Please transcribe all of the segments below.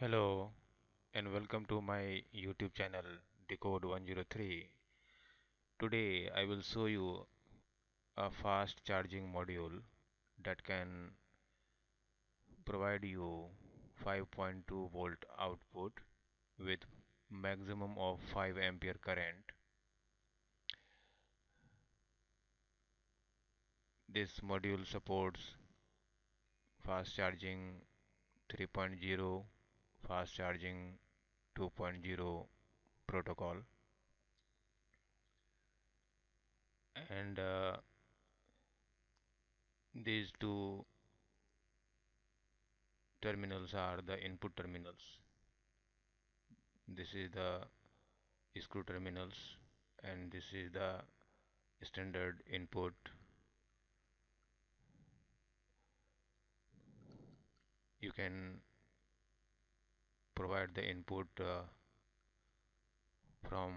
Hello and welcome to my YouTube channel D-code 103. Today I will show you a fast charging module that can provide you 5.2 volt output with maximum of 5 ampere current. This module supports fast charging 3.0 fast charging 2.0 protocol. And uh, these two terminals are the input terminals. This is the screw terminals and this is the standard input. You can provide the input uh, from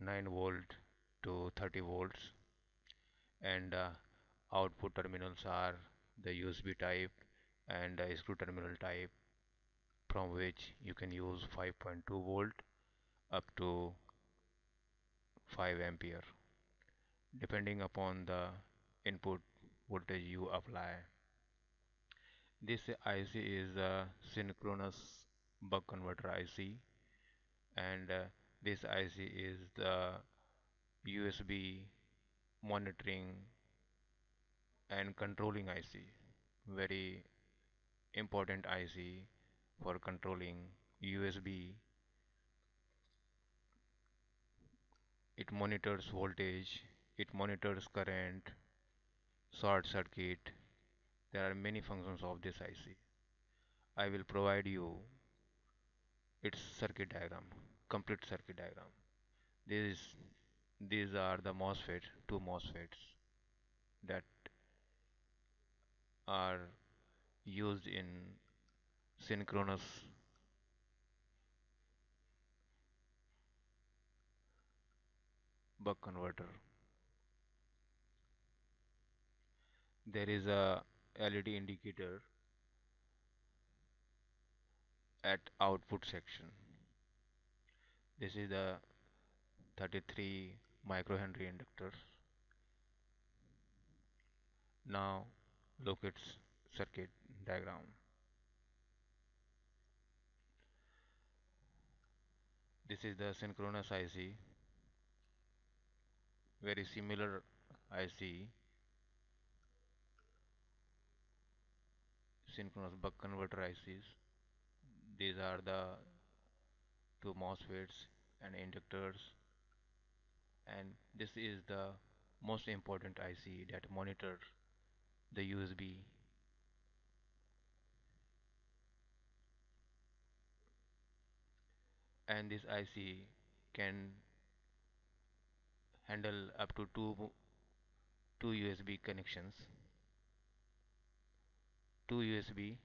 9 volt to 30 volts. And uh, output terminals are the USB type and uh, screw terminal type from which you can use 5.2 volt up to 5 ampere. Depending upon the input voltage you apply. This IC is a synchronous buck converter IC and uh, this IC is the USB monitoring and controlling IC very important IC for controlling USB it monitors voltage it monitors current short circuit. There are many functions of this IC I will provide you its circuit diagram complete circuit diagram. These these are the MOSFET two MOSFETs that are used in synchronous buck converter. There is a LED indicator at output section. This is the 33 microhenry inductor. Now look its circuit diagram. This is the synchronous IC very similar IC synchronous buck converter ICs these are the two MOSFETs and inductors. And this is the most important IC that monitors the USB and this IC can handle up to two two USB connections. Two USB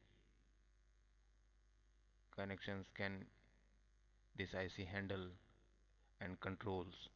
connections can this IC handle and controls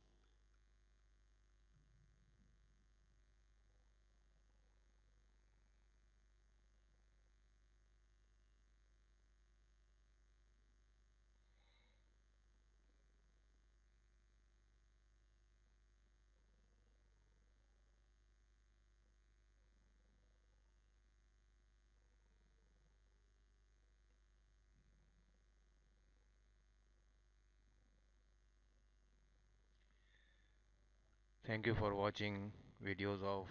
Thank you for watching videos of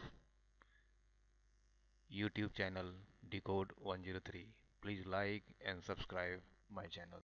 YouTube channel D-code 103. Please like and subscribe my channel.